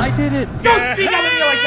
I did it. Don't speak up like!